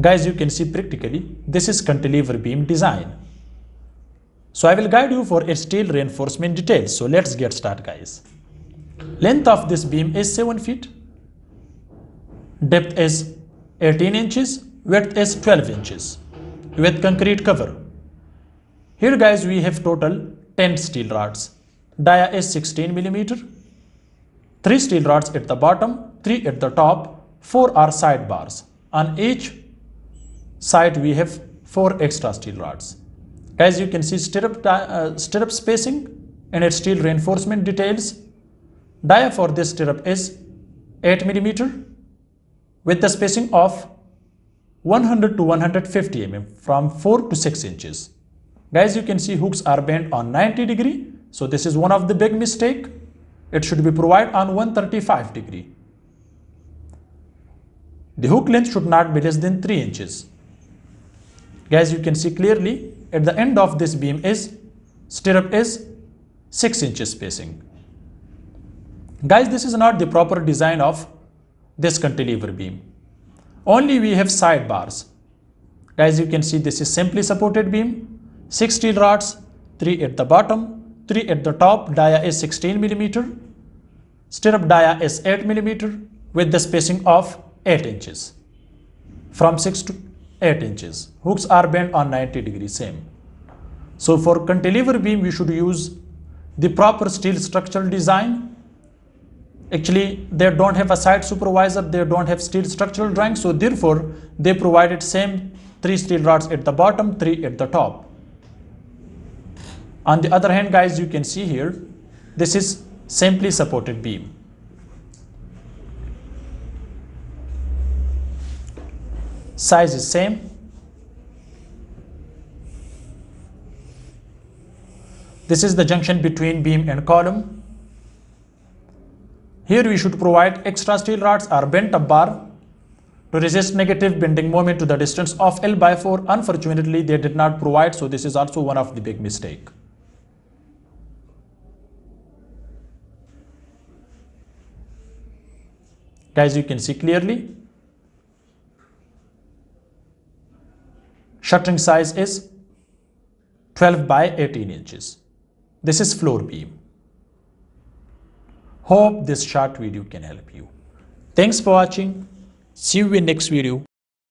Guys, you can see practically this is cantilever beam design. So I will guide you for a steel reinforcement details. So let's get started guys. Length of this beam is 7 feet. Depth is 18 inches. Width is 12 inches. With concrete cover. Here guys we have total 10 steel rods. Dia is 16 millimeter. 3 steel rods at the bottom, 3 at the top, 4 are side bars. On each side we have 4 extra steel rods. As you can see stirrup, uh, stirrup spacing and its steel reinforcement details. Dia for this stirrup is 8 millimeter with the spacing of 100 to 150 mm from 4 to 6 inches. Guys, you can see hooks are bent on 90 degree. So this is one of the big mistake. It should be provided on 135 degree. The hook length should not be less than 3 inches. Guys, you can see clearly at the end of this beam is stirrup is 6 inches spacing. Guys, this is not the proper design of this cantilever beam. Only we have side bars. Guys, you can see this is simply supported beam 6 steel rods, 3 at the bottom, 3 at the top, dia is 16 millimeter, stirrup dia is 8 millimeter with the spacing of 8 inches from 6 to 8 inches. Hooks are bent on 90 degrees same. So for cantilever beam we should use the proper steel structural design. Actually they don't have a site supervisor, they don't have steel structural drawing so therefore they provided same 3 steel rods at the bottom, 3 at the top. On the other hand guys you can see here this is simply supported beam. Size is same. This is the junction between beam and column. Here we should provide extra steel rods or bent up bar to resist negative bending moment to the distance of L by 4. Unfortunately, they did not provide, so this is also one of the big mistake. As you can see clearly, shuttering size is 12 by 18 inches. This is floor beam. Hope this short video can help you. Thanks for watching. See you in next video.